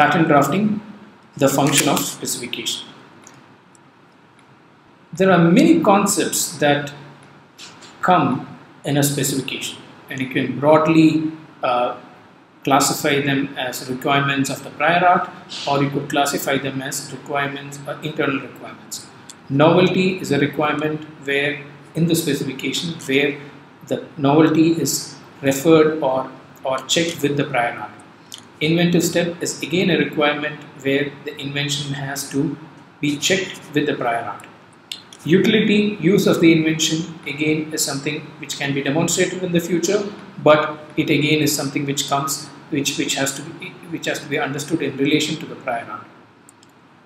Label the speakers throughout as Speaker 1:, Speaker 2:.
Speaker 1: patent drafting, the function of specification. There are many concepts that come in a specification and you can broadly uh, classify them as requirements of the prior art or you could classify them as requirements or uh, internal requirements. Novelty is a requirement where in the specification where the novelty is referred or, or checked with the prior art. Inventive step is again a requirement where the invention has to be checked with the prior art. Utility, use of the invention again is something which can be demonstrated in the future, but it again is something which comes, which, which has to be which has to be understood in relation to the prior art.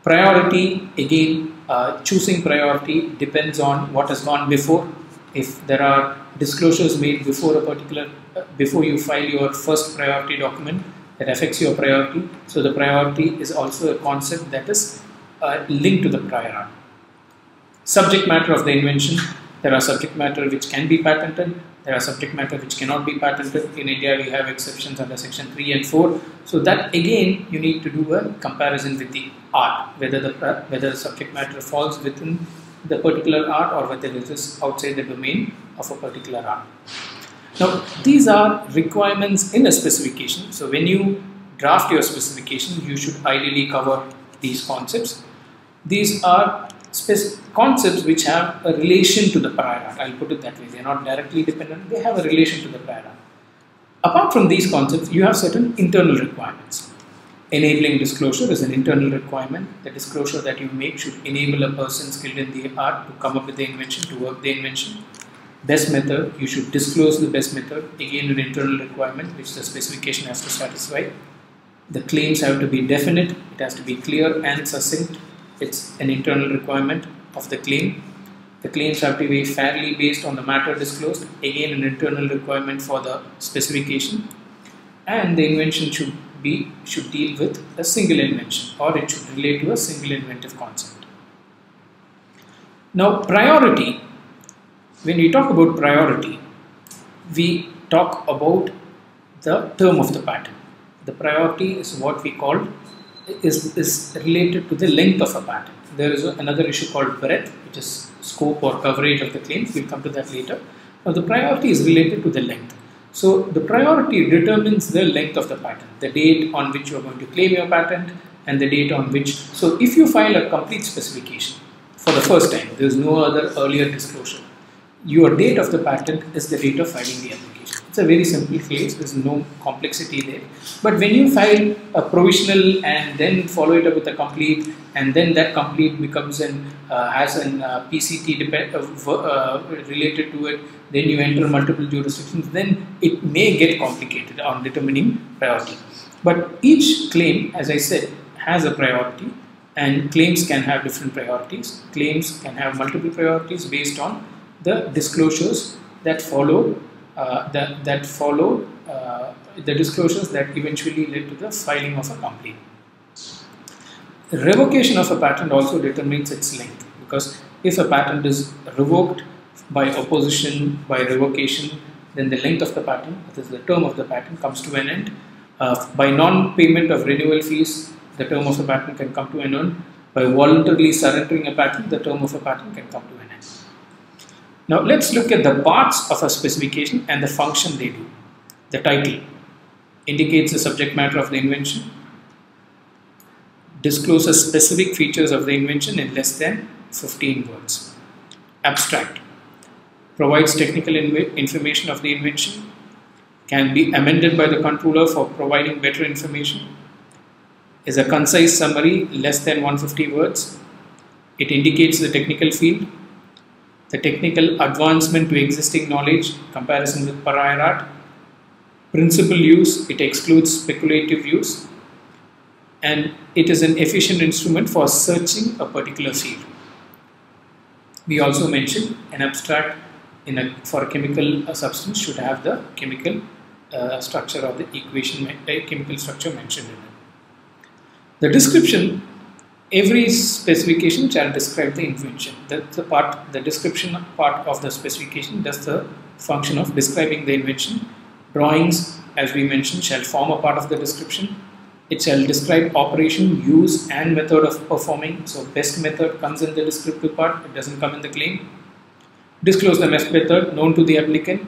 Speaker 1: Priority, again, uh, choosing priority depends on what has gone before. If there are disclosures made before a particular, uh, before you file your first priority document, that affects your priority. So the priority is also a concept that is uh, linked to the prior art. Subject matter of the invention, there are subject matter which can be patented, there are subject matter which cannot be patented. In India, we have exceptions under section 3 and 4. So that again, you need to do a comparison with the art, whether the, whether the subject matter falls within the particular art or whether it is outside the domain of a particular art. Now, these are requirements in a specification. So when you draft your specification, you should ideally cover these concepts. These are concepts which have a relation to the prior art. I'll put it that way. They are not directly dependent, they have a relation to the prior art. Apart from these concepts, you have certain internal requirements. Enabling disclosure is an internal requirement. The disclosure that you make should enable a person skilled in the art to come up with the invention, to work the invention. Best method, you should disclose the best method, again an internal requirement which the specification has to satisfy. The claims have to be definite, it has to be clear and succinct it's an internal requirement of the claim. The claims have to be fairly based on the matter disclosed, again an internal requirement for the specification. And the invention should be should deal with a single invention or it should relate to a single inventive concept. Now priority, when we talk about priority, we talk about the term of the patent. The priority is what we call is, is related to the length of a patent. There is another issue called breadth, which is scope or coverage of the claims. We'll come to that later. Now, the priority is related to the length. So, the priority determines the length of the patent, the date on which you are going to claim your patent, and the date on which. So, if you file a complete specification for the first time, there is no other earlier disclosure. Your date of the patent is the date of filing the application. It's a very simple case, there's no complexity there. But when you file a provisional and then follow it up with a complete, and then that complete becomes an uh, has an uh, PCT depend, uh, uh, related to it, then you enter multiple jurisdictions, then it may get complicated on determining priority. But each claim, as I said, has a priority and claims can have different priorities. Claims can have multiple priorities based on the disclosures that follow uh, that, that followed uh, the disclosures that eventually led to the filing of a complaint. Revocation of a patent also determines its length because if a patent is revoked by opposition, by revocation, then the length of the patent, that is the term of the patent, comes to an end. Uh, by non-payment of renewal fees, the term of the patent can come to an end. By voluntarily surrendering a patent, the term of a patent can come to an end. Now let's look at the parts of a specification and the function they do. The title indicates the subject matter of the invention, discloses specific features of the invention in less than 15 words. Abstract provides technical information of the invention, can be amended by the controller for providing better information, is a concise summary less than 150 words, it indicates the technical field, the technical advancement to existing knowledge, comparison with prior art, principal use, it excludes speculative use, and it is an efficient instrument for searching a particular field. We also mentioned an abstract in a, for a chemical a substance should have the chemical uh, structure of the equation, uh, chemical structure mentioned in it. The description every specification shall describe the invention. That's the part, the description part of the specification does the function of describing the invention. Drawings, as we mentioned, shall form a part of the description. It shall describe operation, use and method of performing. So best method comes in the descriptive part, it doesn't come in the claim. Disclose the best method known to the applicant.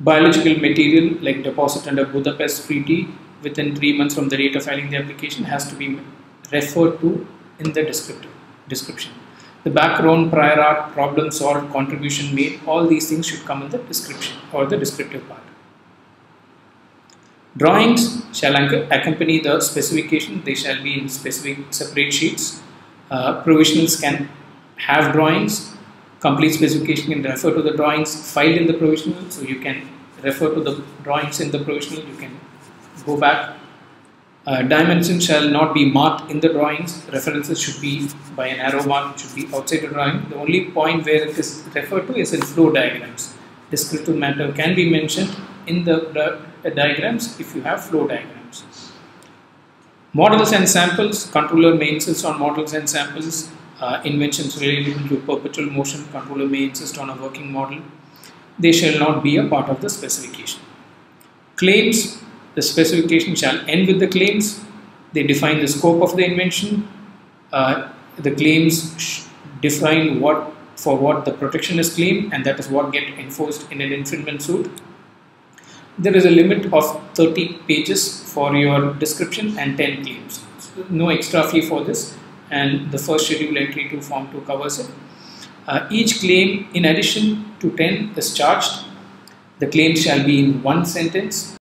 Speaker 1: Biological material like deposit under Budapest Treaty within three months from the date of filing the application has to be referred to in the descriptive description. The background, prior art, problem solved, contribution made, all these things should come in the description or the descriptive part. Drawings shall accompany the specification, they shall be in specific separate sheets. Uh, provisionals can have drawings, complete specification can refer to the drawings filed in the provisional, so you can refer to the drawings in the provisional, you can go back. Uh, dimensions shall not be marked in the drawings, references should be by an arrow mark, should be outside the drawing. The only point where it is referred to is in flow diagrams. Descriptive matter can be mentioned in the diagrams if you have flow diagrams. Models and samples, controller may insist on models and samples. Uh, inventions related to perpetual motion, controller may insist on a working model. They shall not be a part of the specification. Claims, the specification shall end with the claims. They define the scope of the invention. Uh, the claims define what for what the protection is claimed and that is what get enforced in an infringement suit there is a limit of 30 pages for your description and 10 claims. So no extra fee for this and the first schedule entry to form 2 covers it. Uh, each claim in addition to 10 is charged. The claim shall be in one sentence